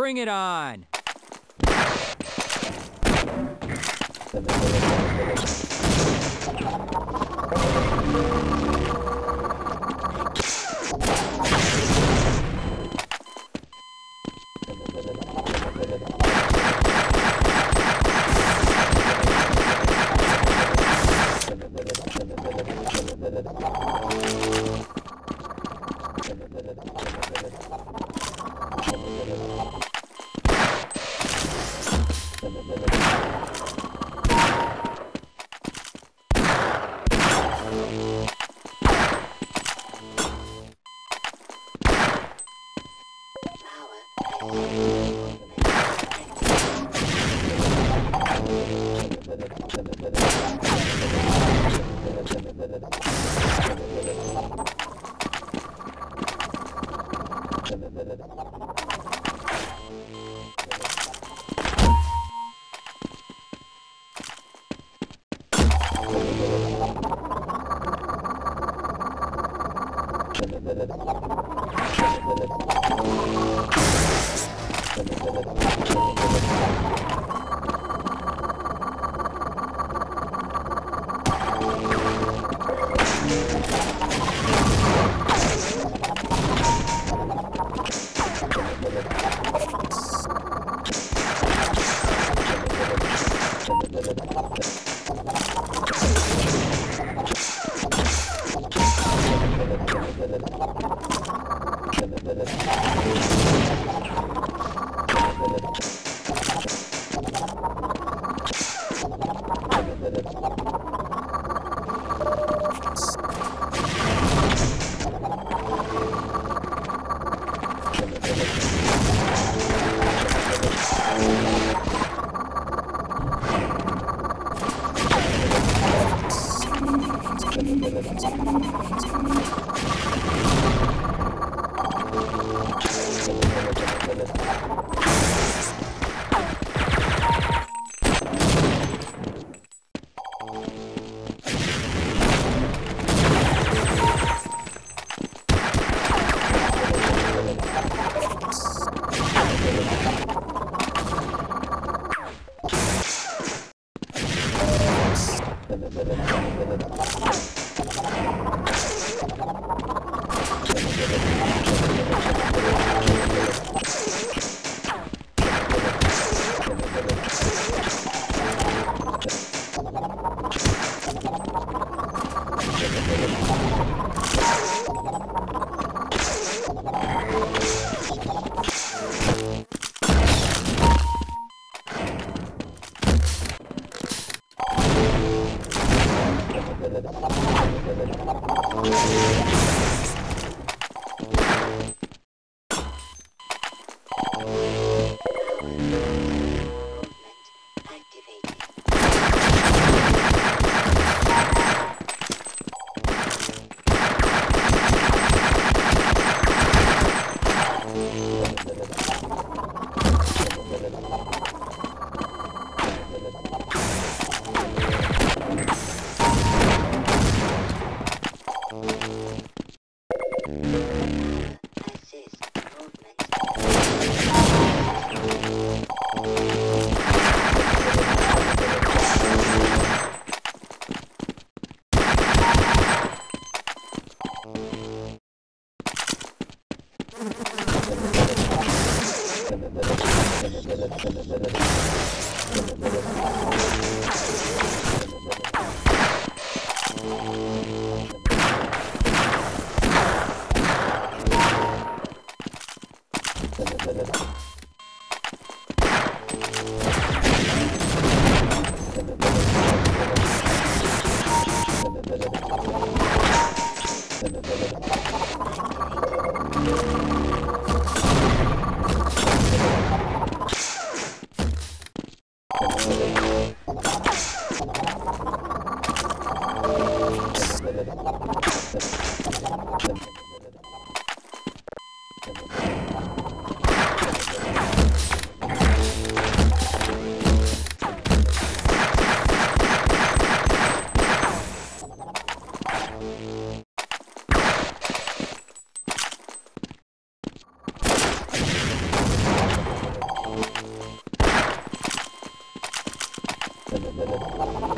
Bring it on! Thank. Ha ha ha.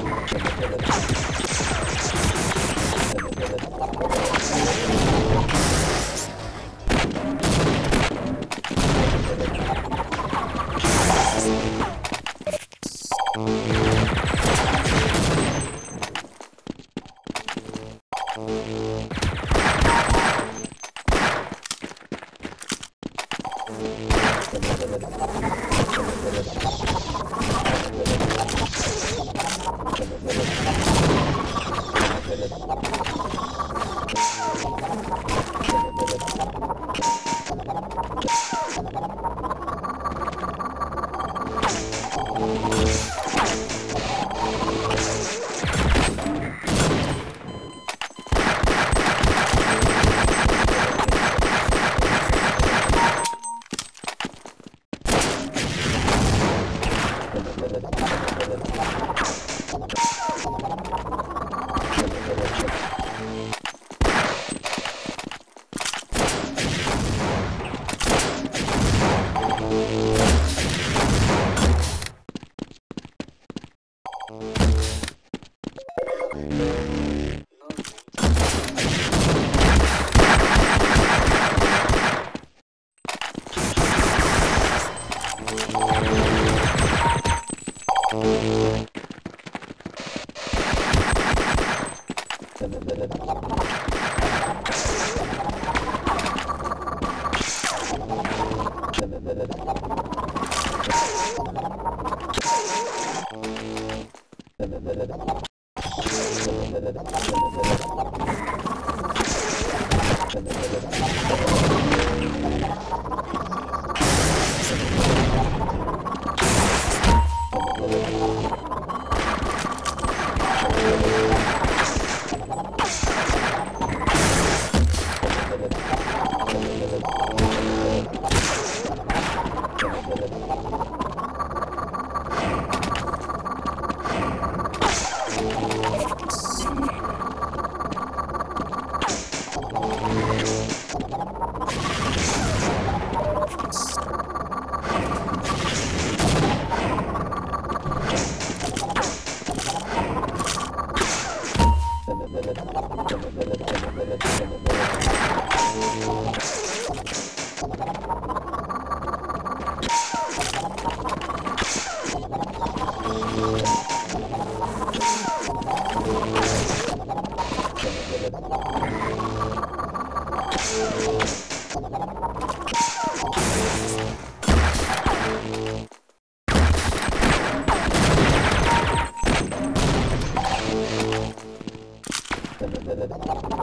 you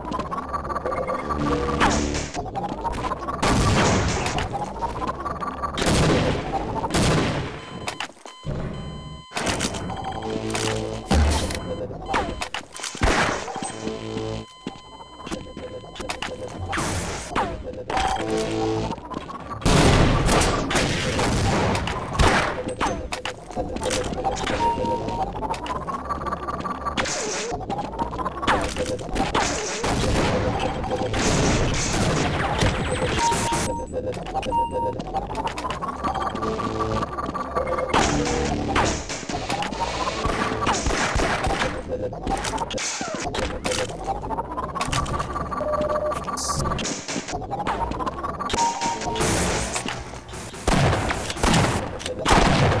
Thank you.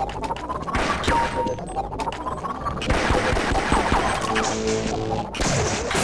Thank you.